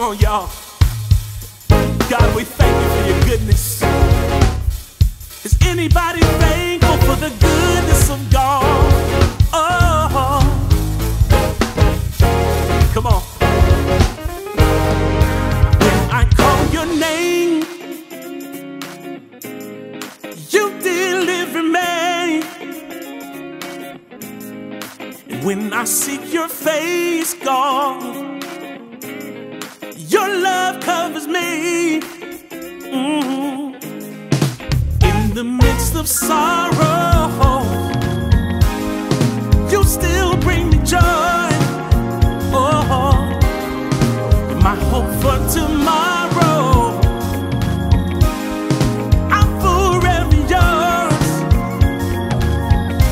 Come on, y'all. God, we thank you for your goodness. Is anybody thankful for the goodness of God? Oh, come on. When I call your name, you deliver me. And when I seek your face, God. Mm-hmm. In the midst of sorrow, you still bring me joy. Oh, my hope for tomorrow.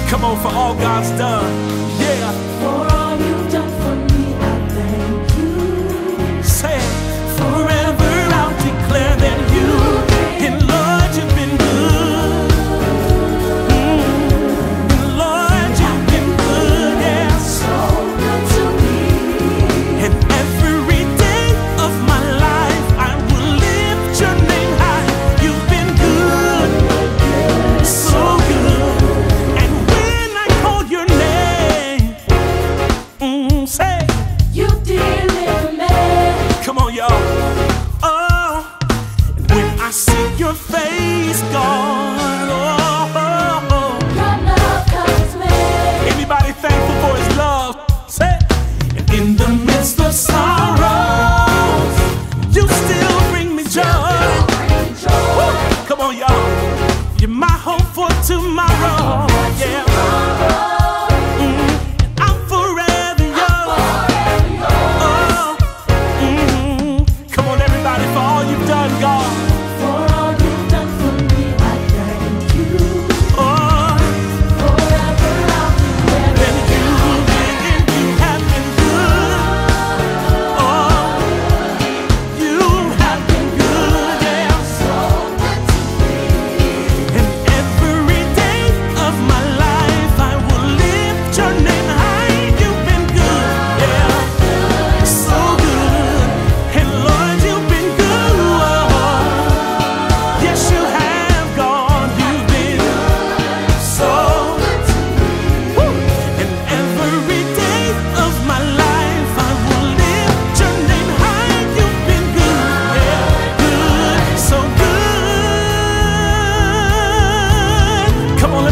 come on for all God's done. Yeah. I see your face gone. Oh,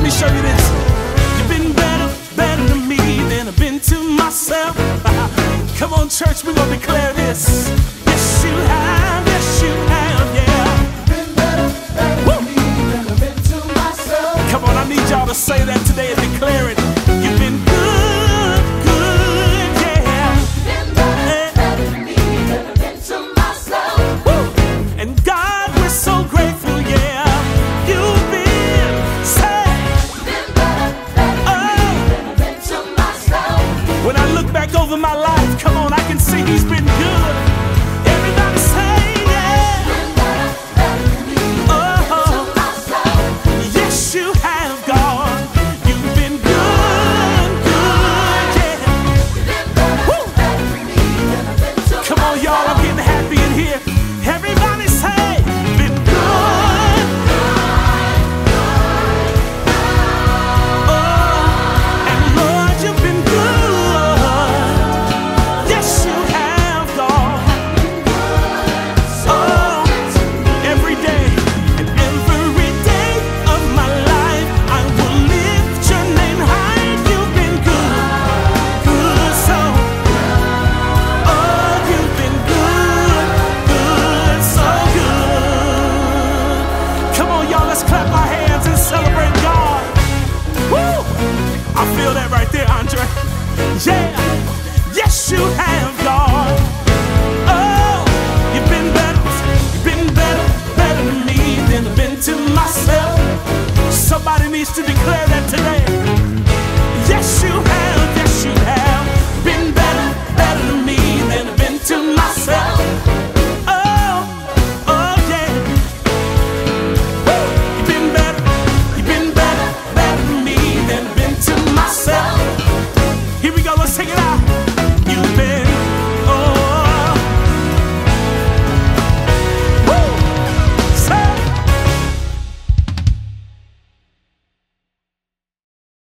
me show you this. You've been better, better to me than I've been to myself. Come on, church, we're gonna declare this. Y'all, let's clap our hands and celebrate God. Woo! I feel that right there, Andre. Yeah, yes, you have, God.